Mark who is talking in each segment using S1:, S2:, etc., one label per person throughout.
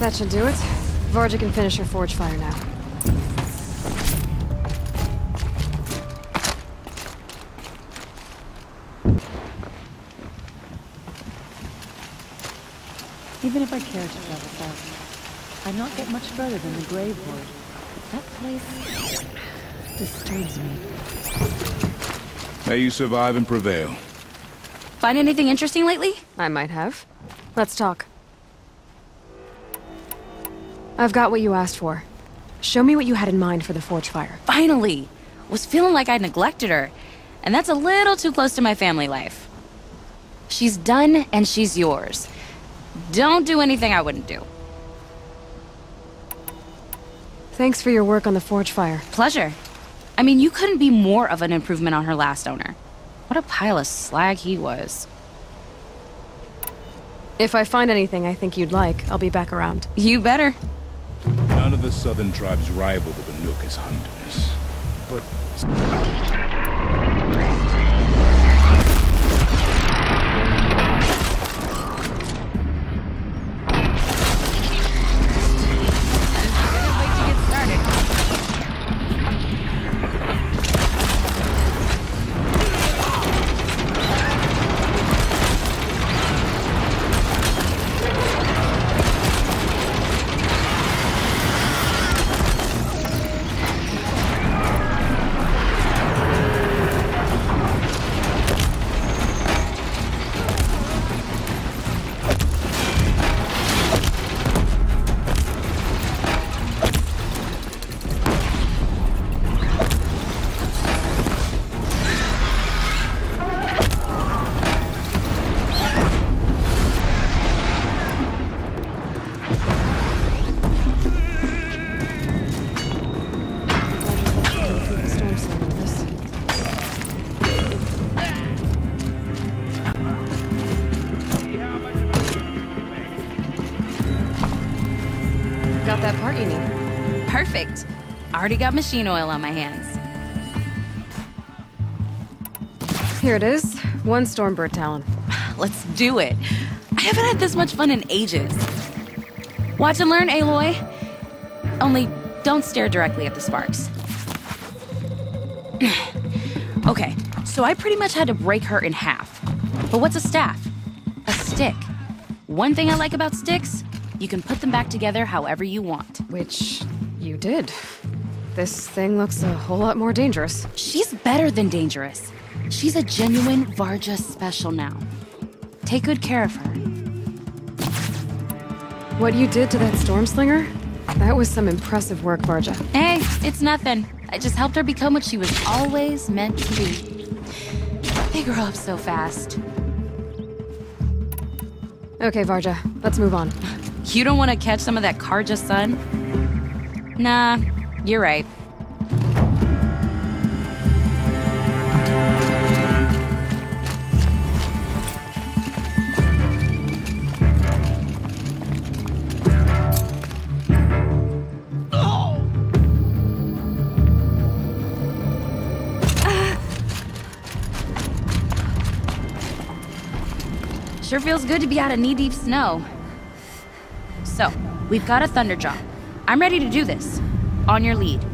S1: That should do it. Varga can finish her forge fire now.
S2: Even if I care to travel fast, I'd not get much further than the Grave Hoard. That place disturbs me.
S3: May you survive and prevail.
S4: Find anything interesting lately?
S1: I might have. Let's talk. I've got what you asked for. Show me what you had in mind for the forge fire.
S4: Finally! Was feeling like I neglected her. And that's a little too close to my family life. She's done, and she's yours. Don't do anything I wouldn't do.
S1: Thanks for your work on the forge fire.
S4: Pleasure. I mean, you couldn't be more of an improvement on her last owner. What a pile of slag he was.
S1: If I find anything I think you'd like, I'll be back around.
S4: You better.
S3: None of the southern tribes rival the Banuk as hunters. But...
S1: Got that part you need.
S4: Perfect. Already got machine oil on my hands.
S1: Here it is. One Stormbird Talon.
S4: Let's do it. I haven't had this much fun in ages. Watch and learn, Aloy. Only don't stare directly at the sparks. okay, so I pretty much had to break her in half. But what's a staff? A stick. One thing I like about sticks, you can put them back together however you want.
S1: Which you did. This thing looks a whole lot more dangerous.
S4: She's better than dangerous. She's a genuine Varga special now. Take good care of her.
S1: What you did to that Stormslinger? That was some impressive work, Varga.
S4: Hey, it's nothing. I just helped her become what she was always meant to be. They grow up so fast.
S1: Okay, Varga, let's move on.
S4: You don't want to catch some of that Carja sun? Nah, you're right. Sure feels good to be out of knee-deep snow. So, we've got a Thunderjaw. I'm ready to do this. On your lead.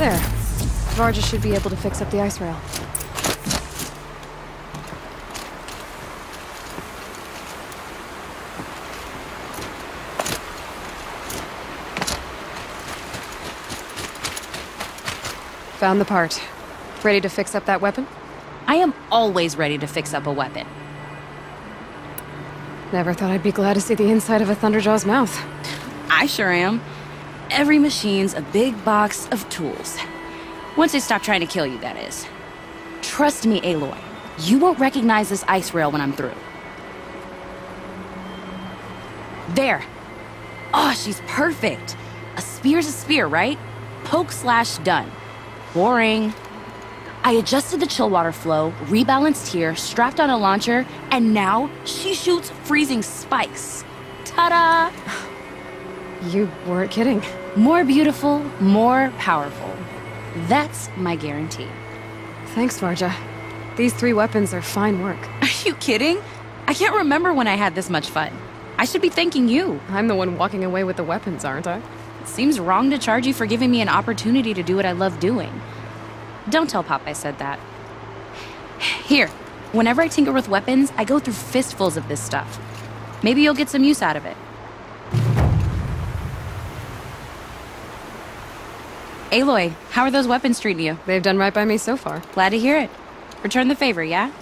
S1: Varga should be able to fix up the ice rail. Found the part. Ready to fix up that weapon?
S4: I am always ready to fix up a weapon.
S1: Never thought I'd be glad to see the inside of a Thunderjaw's mouth.
S4: I sure am. Every machine's a big box of tools. Once they stop trying to kill you, that is. Trust me, Aloy. You won't recognize this ice rail when I'm through. There. Oh, she's perfect. A spear's a spear, right? Poke slash done. Boring. I adjusted the chill water flow, rebalanced here, strapped on a launcher, and now she shoots freezing spikes. Ta-da!
S1: You weren't kidding.
S4: More beautiful, more powerful. That's my guarantee.
S1: Thanks, Varga. These three weapons are fine work.
S4: Are you kidding? I can't remember when I had this much fun. I should be thanking you.
S1: I'm the one walking away with the weapons, aren't I?
S4: It seems wrong to charge you for giving me an opportunity to do what I love doing. Don't tell Pop I said that. Here, whenever I tinker with weapons, I go through fistfuls of this stuff. Maybe you'll get some use out of it. Aloy, how are those weapons treating you?
S1: They've done right by me so far.
S4: Glad to hear it. Return the favor, yeah?